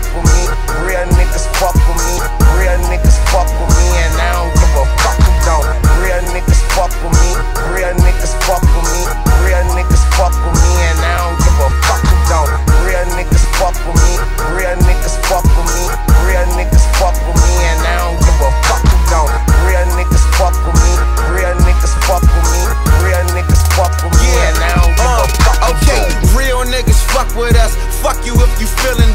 fuck with me.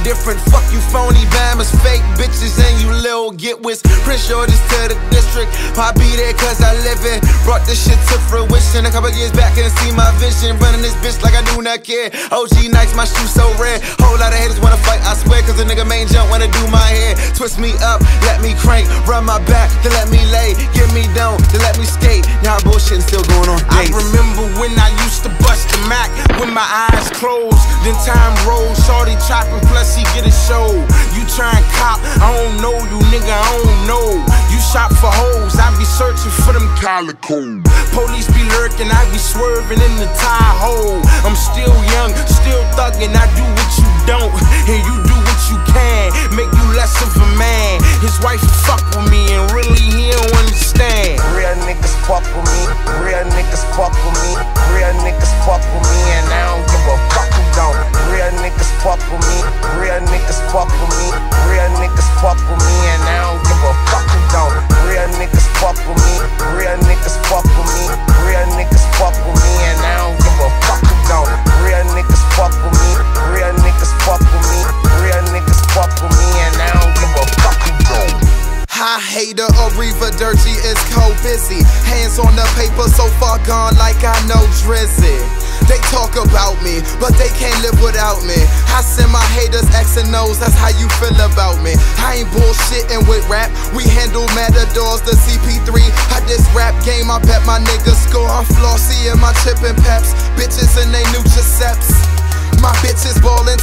Different. Fuck you phony bammers, fake bitches, and you little getwits. Prince George's to the district. I be there cause I live it. Brought this shit to fruition a couple years back and see my vision. Running this bitch like I do not care. OG nights, my shoes so red. Whole lot of haters wanna fight, I swear, cause a nigga main jump wanna do my hair. Twist me up, let me crank. Run my back, then let me lay. Give me down, then let me skate. Now bullshitting still going on. I chopping, plus he get a show. You and cop, I don't know you, nigga, I don't know. You shop for hoes, I be searching for them calico. Police be lurking, I be swerving in the tie hole. I'm still young, still thugging, I do what you don't, and you do what you can. Make you less of a man. His wife fuck with me, High hater reaver dirty is cold busy. Hands on the paper, so far gone like I know Drizzy. They talk about me, but they can't live without me. I send my haters X and O's, that's how you feel about me. I ain't bullshitting with rap, we handle matadors, the CP3. I this rap game, I bet my niggas score. I'm flossy and my chippin' peps, bitches and they bitches ballin'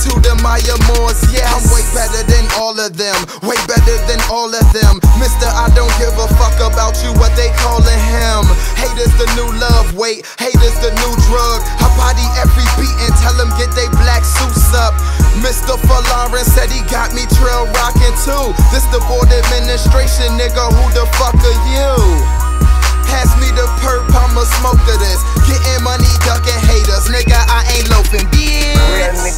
to the Maya Moores, yeah. I'm way better than all of them, way better than all of them. Mister, I don't give a fuck about you, what they callin' him. Haters the new love, wait, haters the new drug. I body every beat and tell them get they black suits up. Mr. Lawrence said he got me trail rockin' too. This the board administration, nigga, who the fuck are you? Pass me the perp, I'ma smoke to this. Getting money, ducking haters, nigga, I ain't loafing, bitch.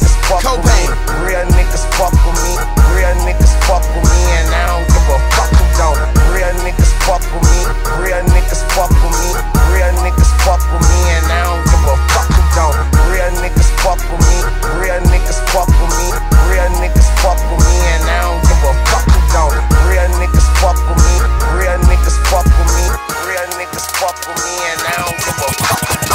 fuck with me and I don't give a fuck.